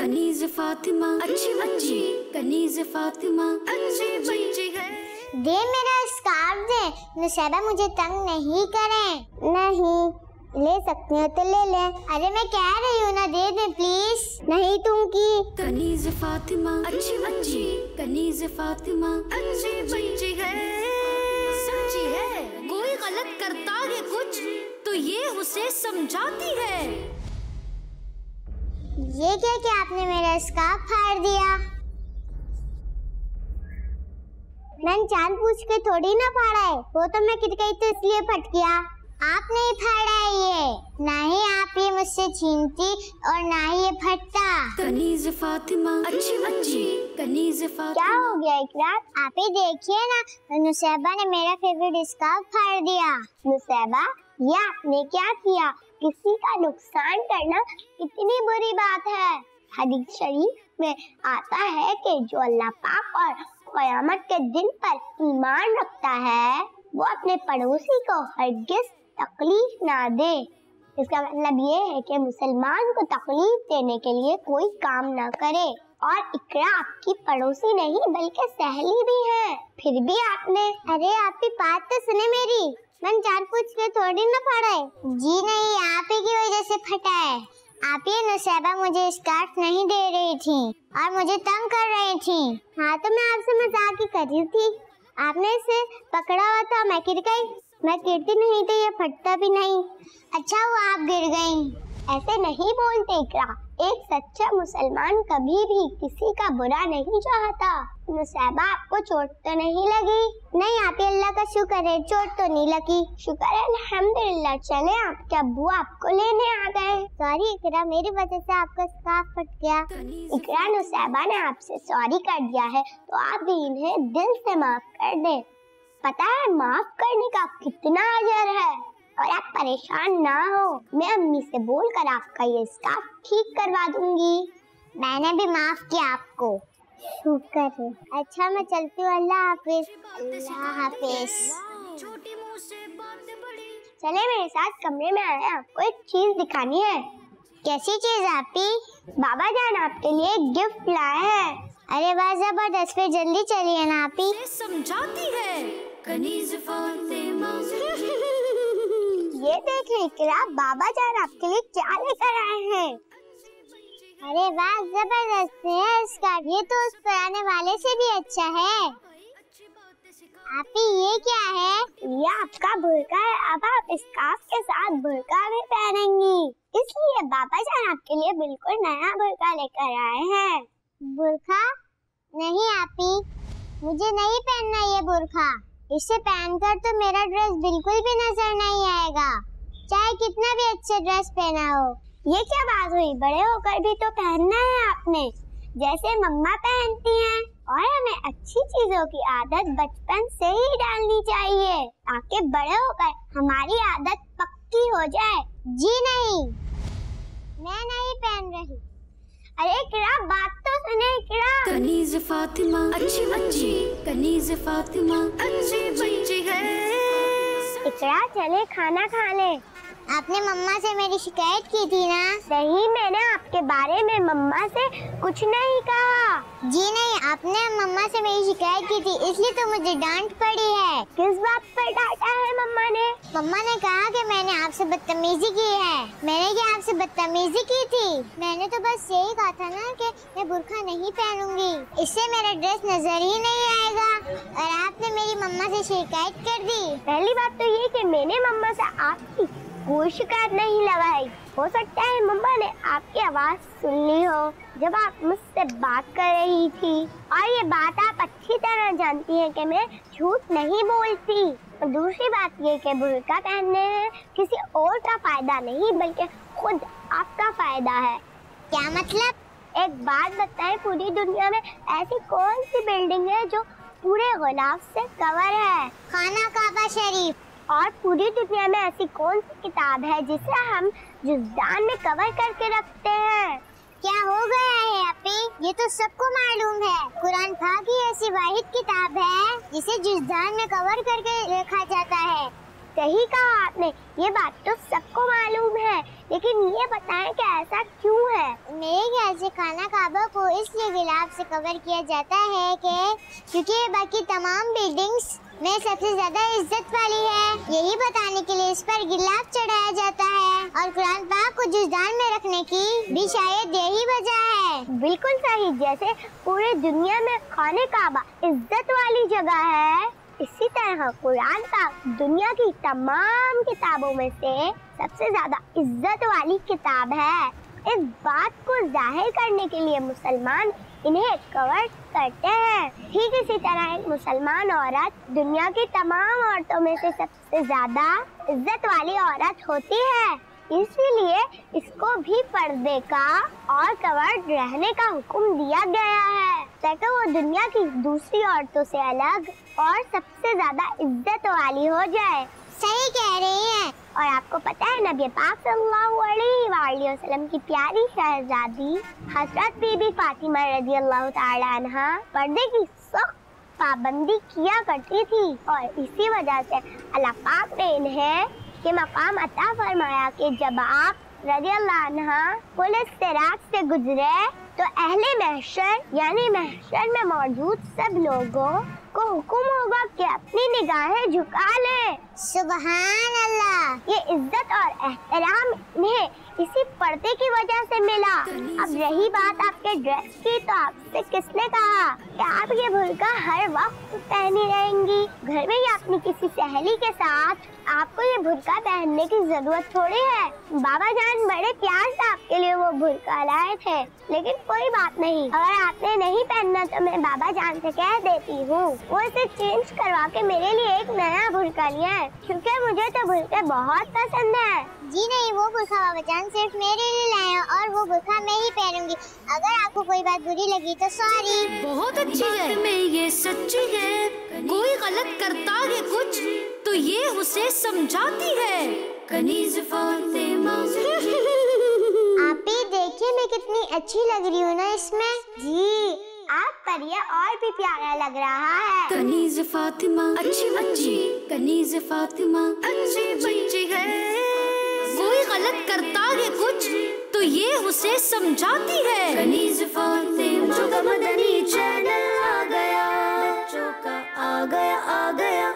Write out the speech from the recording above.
कनीज फातिमा। अच्छी बच्ची। कनीज फातिमा। अच्छी बच्ची है। दे मेरा स्कार्फ दे। नुसैबा मुझे तंग नहीं करें। नहीं। ले सकती हो तो ले ले। अरे मैं कह रही हूँ ना दे दे प्लीज़ नहीं तुम की कनीज फातिमा। अच्छी बच्ची। कनीज फातिमा। अच्छी बच्ची है। सच्ची है? कोई गलत करता है कुछ तो ये उसे समझाती है। ये क्या कि आपने मेरा स्कार्फ फाड़ दिया? मैंने जान पूछ के थोड़ी ना फाड़ा है। वो तो मैं गिर गई तो इसलिए फट गया आपने ही फाड़ा है ये। ना ही आप ये मुझसे छीनती और ना ही ये फटता। कनीज फातिमा अच्छी बच्ची। कनीज फातिमा। क्या हो गया इकरार? आप ही देखिए ना। नुसैबा ने मेरा फेवरेट स्कार्फ फाड़ दिया। नुसैबा? ये आपने क्या किया? किसी का नुकसान करना कितनी बुरी बात है। हदीस शरीफ में आता है कि जो अल्लाह पाक और कयामत के दिन पर ईमान रखता है, वो अपने पड़ोसी को हरगिज तकलीफ़ ना दे। इसका मतलब ये है कि मुसलमान को तकलीफ़ देने के लिए कोई काम ना करे और इकरा आपकी पड़ोसी नहीं, बल्कि सहेली भी है। फिर भी आपने, अरे आपकी बात तो सुने मेरी। मैंने चार पूछ के थोड़ी ना फाड़ा है जी नहीं, आप ही की वजह से फटा है। आप ही नसीबा मुझे स्कार्फ नहीं दे रही थी और मुझे तंग कर रही थी। हाँ तो मैं आपसे मज़ाक ही कर रही थी। आपने इसे पकड़ा हुआ था, मैं गिर गई। मैं गिरती नहीं तो ये फटता भी नहीं। अच्छा वो आप गिर गई। ऐसे नहीं बोलते इकरा एक सच्चा मुसलमान कभी भी किसी का बुरा नहीं चाहता। मुसैबा आपको चोट तो नहीं लगी? नहीं, आप अल्लाह का शुक्र है, चोट तो नहीं लगी। शुक्र है, अल्हम्दुलिल्लाह, चले आपके अब्बू आपको लेने आ गए? सॉरी, इकरा मेरी वजह से आपका स्कार्फ फट गया। इकरा नुसैबा ने आपसे सॉरी कर दिया है तो आप भी इन्हें दिल से माफ़ कर दें। पता है, माफ़ करने का कितना अजर है। और आप परेशान ना हो। मैं अम्मी से बोलकर आपका ये स्कार्फ ठीक करवा दूँगी। मैंने भी माफ़ किया आपको। शुक्र है। अच्छा मैं चलती हूँ। अल्लाह हाफिज। अल्लाह हाफिज। चले मेरे साथ कमरे में आए। आपको एक चीज़ दिखानी है। कैसी चीज़ आपी बाबा जान आपके लिए एक गिफ्ट लाए हैं। अरे वाह ज़बरदस्त। फिर जल्दी चलिए ना आपी समझाती है। ये देख इकरा बाबा जान आपके लिए क्या लेकर आए हैं? अरे वाह, ज़बरदस्त है इसका। ये तो उस पुराने वाले से भी अच्छा है। आप ये क्या है? ये आपका बुरका है, अब आप स्कार्फ के साथ बुरका भी पहनेंगी। इसलिए बाबा जान आपके लिए बिल्कुल नया बुरका लेकर आए हैं। बुरखा? नहीं, आपी मुझे नहीं पहनना ये बुरखा। इसे पहनकर तो मेरा ड्रेस बिल्कुल भी नज़र नहीं आएगा। चाहे कितना भी अच्छा ड्रेस पहना हो ये क्या बात हुई? बड़े होकर भी तो पहनना है आपने। जैसे मम्मा पहनती हैं, और हमें अच्छी चीज़ों की आदत बचपन से ही डालनी चाहिए, ताकि बड़े होकर हमारी आदत पक्की हो जाए। जी नहीं। मैं नहीं पहन रही। अरे किरा बात तो सुने किरा। कनीज फातिमा अच्छी बच्ची। कनीज फातिमा अच्छी बच्ची है। इकरा चले खाना खा ले। आपने मम्मा से मेरी शिकायत की थी ना? नहीं मैंने आपके बारे में मम्मा से कुछ नहीं कहा। जी नहीं आपने मम्मा से मेरी शिकायत की थी इसलिए तो मुझे डांट पड़ी है। किस बात पर डांटा है मम्मा ने? मम्मा ने कहा कि मैंने आपसे बदतमीजी की है। मैंने क्या आपसे बदतमीजी की थी? मैंने तो बस यही कहा था ना कि मैं बुरखा नहीं पहनूँगी। इससे मेरा ड्रेस नज़र ही नहीं आएगा। और आपने मेरी मम्मा से शिकायत कर दी। पहली बात तो ये कि मैंने मम्मा से आपकी कोई शिकायत नहीं लगाई। हो सकता है मम्मा ने आपकी आवाज़ सुन ली हो। जब आप मुझसे बात कर रही थी, और ये बात आप अच्छी तरह जानती हैं कि मैं झूठ नहीं बोलती। और दूसरी बात ये कि बुरका पहनने किसी और का फ़ायदा नहीं, बल्कि खुद आपका फ़ायदा है। क्या मतलब? एक बात बताएँ, पूरी दुनिया में ऐसी कौन सी बिल्डिंग है जो पूरे गुलाब से कवर है? खाना काबा शरीफ। और पूरी दुनिया में ऐसी कौन सी किताब है जिसे हम जुजदान में कवर करके रखते हैं? क्या हो ये तो सबको मालूम है। कुरान पाक ही ऐसी वाहिद किताब है, जिसे जुजदान में कवर करके रखा जाता है। सही कहा आपने, ये बात तो सबको मालूम है, लेकिन ये बताएँ कि ऐसा क्यों है? मेरे ख्याल से खाना काबा को इसलिए गिलाफ से कवर किया जाता है कि, क्योंकि बाकी तमाम बिल्डिंग्स में सबसे ज़्यादा इज़्ज़त वाली है। यही बताने के लिए इस पर गिलाफ चढ़ाया जाता है। और कुरान पाक को जुजदान में रखने की भी शायद यही वजह है। बिल्कुल सही। जैसे पूरे दुनिया में खाने काबा इज़्ज़त वाली जगह है। इसी तरह कुरान पाक दुनिया की तमाम किताबों में से सबसे ज़्यादा इज़्ज़त वाली किताब है। इस बात को ज़ाहिर करने के लिए मुसलमान इन्हें कवर करते हैं। ठीक इसी तरह एक मुसलमान औरत दुनिया की तमाम औरतों में से सबसे ज़्यादा इज़्ज़त वाली औरत होती है। इसीलिए इसको भी पर्दे का और कवर्ड रहने का हुक्म दिया गया है। ताकि वो दुनिया की दूसरी औरतों से अलग और सबसे ज़्यादा इज़्ज़त वाली हो जाए। सही कह रही हैं। और आपको पता है, नबी पाक सल्लल्लाहु अलैहि वसल्लम की प्यारी शहजादी हज़रत बीबी फातिमा रज़ी अल्लाह अन्हा पर्दे की सख्त पाबंदी किया करती थी और इसी वजह से अल्लाह पाक ने इन्हें के मकाम अता फरमाया कि जब आप रज़ी अल्लाह पुलिस रात से गुजरे तो अहले महशर यानी महशर में मौजूद सब लोगों को हुक्म होगा कि अपनी निगाहें झुका ले। सुबहान अल्लाह ये इज़्ज़त और एहतराम इन्हें इसी पर्दे की वजह से मिला अब रही बात आपके ड्रेस की तो आपसे किसने कहा कि आप ये भुलका हर वक्त पहनी रहेंगी? घर में ही अपनी किसी सहेली के साथ आपको ये भुरका पहनने की ज़रूरत थोड़ी है। बाबा जान बड़े प्यार से आपके लिए वो भुरका लाए थे लेकिन कोई बात नहीं। अगर आपने नहीं पहनना तो मैं बाबा जान से कह देती हूँ। वो इसे चेंज करवा के मेरे लिए एक नया भुरका लिया है क्योंकि मुझे तो भुरके बहुत पसंद है। जी नहीं वो बुरखा बाबा जान सिर्फ़ मेरे लिए लाए और वो बुरखा मैं ही पहनूँगी। अगर आपको कोई बात बुरी लगी तो सॉरी बहुत अच्छी है। में ये सच्ची है कोई गलत करता है कुछ। तो ये उसे समझाती है। आप ही देखिए मैं कितनी अच्छी लग रही हूँ ना इसमें। जी आप पर ये और भी प्यारा लग रहा है। कनीज फातिमा अच्छी अच्छी कनीज फातिमा अच्छी बच्ची है। कोई गलत करता है कुछ तो ये उसे समझाती है। कनीज फातिमा मदनी चैनल आ गया बच्चों का आ गया आ गया।